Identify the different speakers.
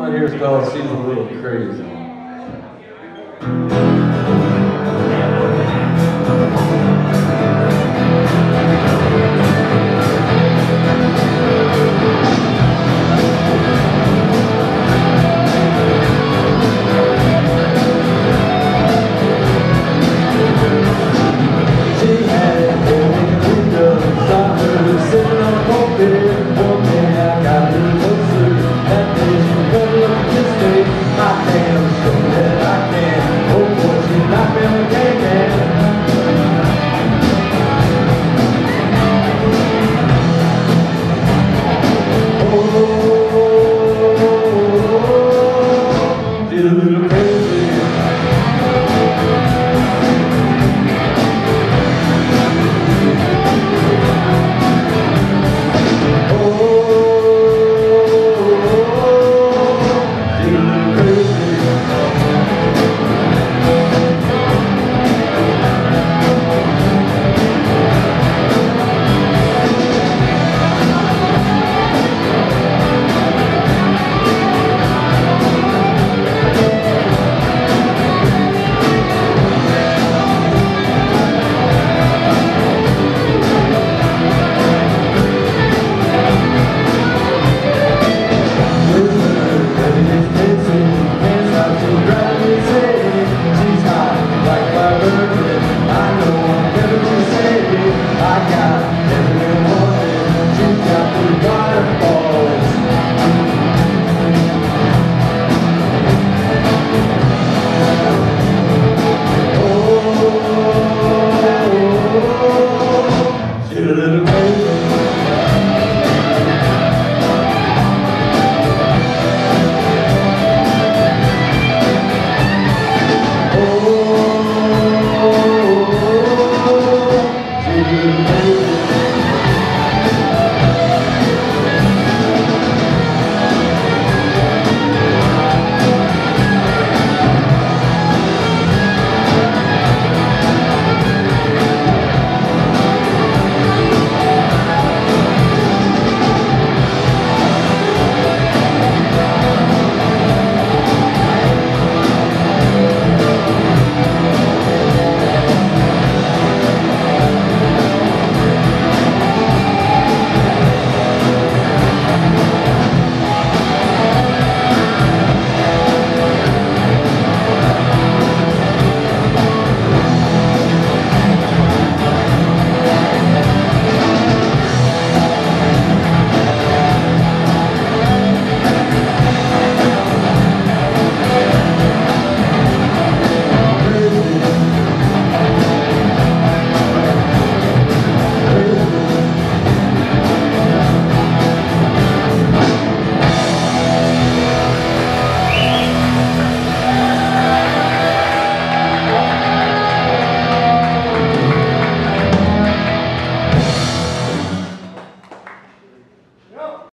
Speaker 1: one here's called She's a Little Crazy. Música